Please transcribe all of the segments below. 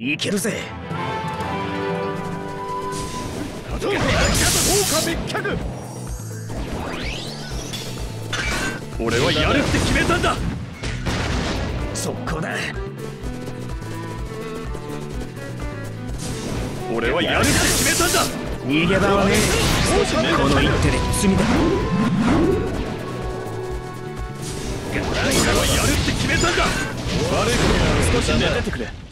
いけるぜ。豪華滅却俺はやるって決めたんだ。速攻だ。俺はやるって決めたんだ。逃げ場はねえ。この一手で罪だ。俺はやるって決めたんだ。悪いこと少し寝ててくれ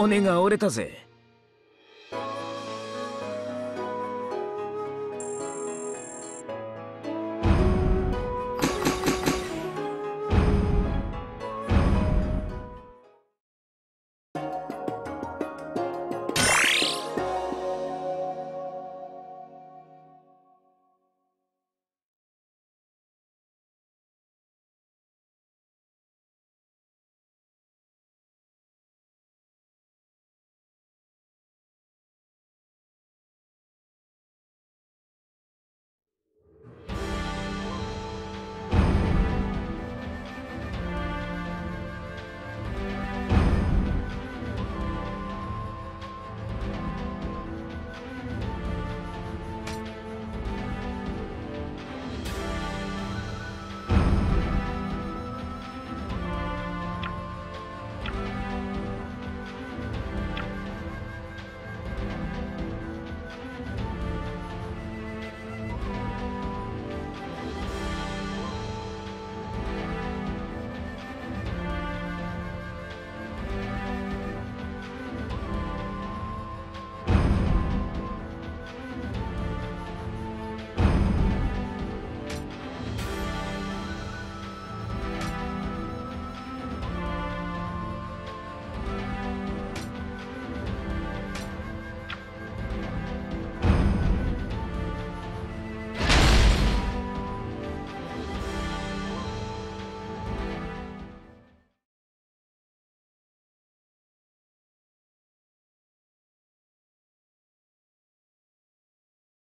骨が折れたぜ。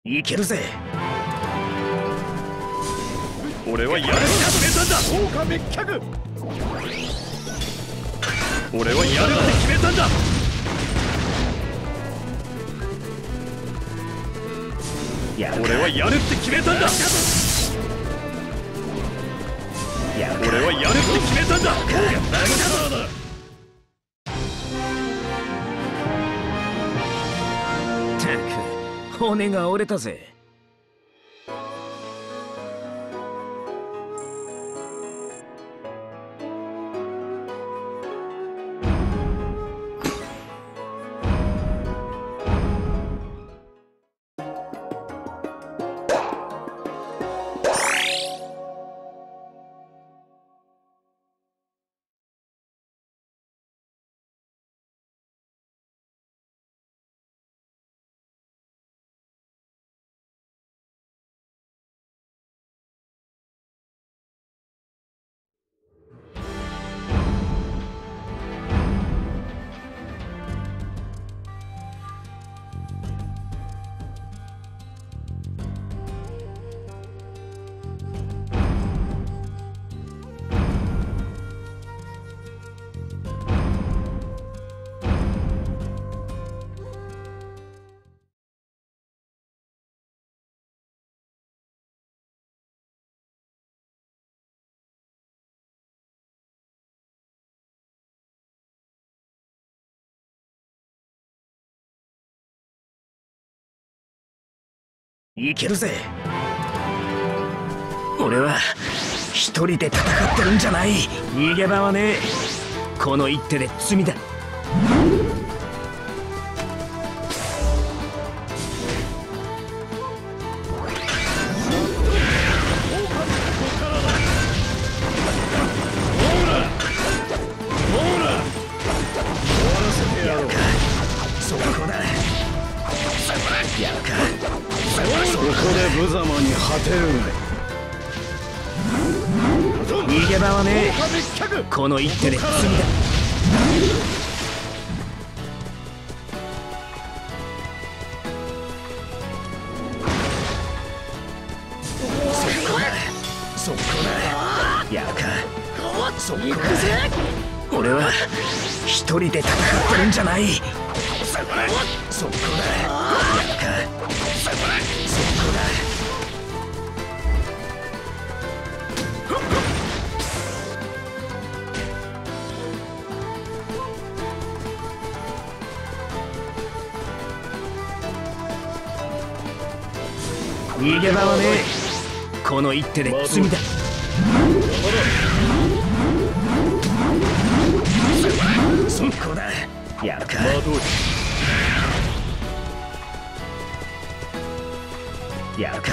いけるぜ。俺はやるって決めたんだ。豪華滅却俺はやるって決めたんだ。俺はやるって決めたんだ。俺はやるって決めたんだ骨が折れたぜ。いけるぜ。俺は一人で戦ってるんじゃない。逃げ場はねえ。この一手で罪だ。やるか。で無様に果てる逃げ場はねえ。この一手で罪だ。そこだ。そこだ。やか。そこだ俺は一人で戦ってるんじゃない。そこだ。そこだ。そこだ。逃げ場はねえ。この一手で罪だ。そこだ。やるか。やるか。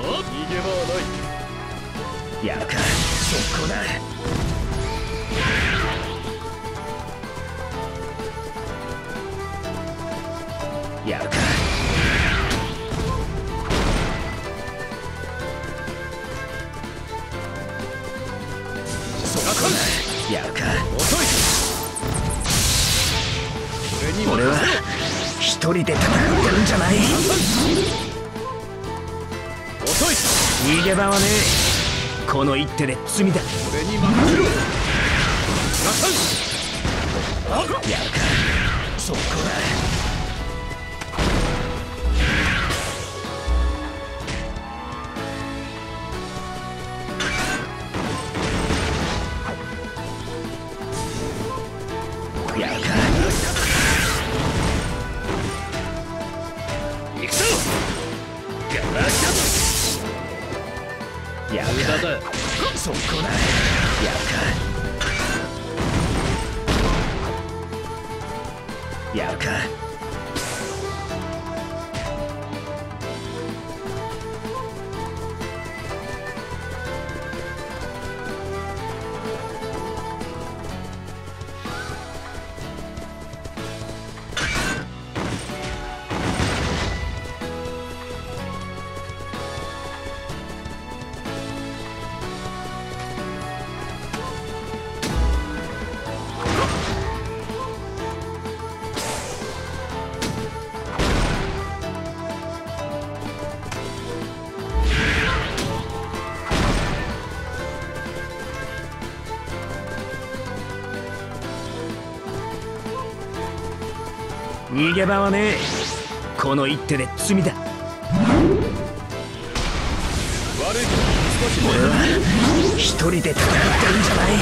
逃げ場はないやるか。そこだ。やるか。やるか。遅い俺に俺は一人で戦ってるんじゃない？遅い逃げ場はねえ。この一手で罪だ。俺に任せろやるか。そこだ。やだそこだ逃げ場はねえ。この一手で罪だ。俺は一人で戦ってるんじゃない。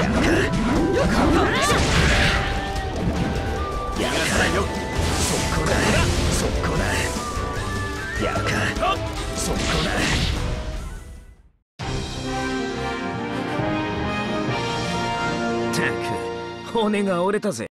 やるか。やるかよそこだ。そこだ。やるか。そこだ。ったく骨が折れたぜ。